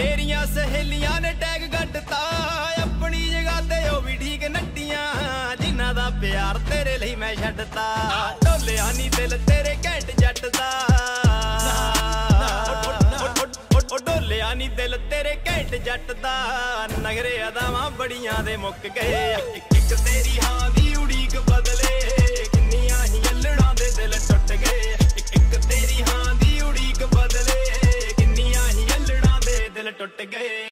ਤੇਰੀਆਂ ਸਹੇਲੀਆਂ ਨੇ ਟੈਗ ਗੱਡਤਾ ਆਪਣੀ ਜਗ੍ਹਾ ਤੇ ਉਹ ਵੀ ਠੀਕ ਨੱਟੀਆਂ। ਜਿਨ੍ਹਾਂ ਦਾ ਪਿਆਰ ਤੇਰੇ ਲਈ ਮੈਂ ਛੱਡਤਾ। ਢੋਲਿਆ ਨਹੀਂ ਦਿਲ ਤੇਰੇ ਘੈਂਟ ਜੱਟ ਦਾ ਉਹ ਢੋਲਿਆ ਨਹੀਂ ਦਿਲ ਤੇਰੇ ਘੈਂਟ ਜੱਟ ਦਾ ਨਗਰੇ ਅਦਾਵਾਂ ਬੜੀਆਂ ਦੇ ਮੁੱਕ ਗਏ। ਇੱਕ ਇੱਕ ਤੇਰੀ ਹਾਂ दिल टूट गए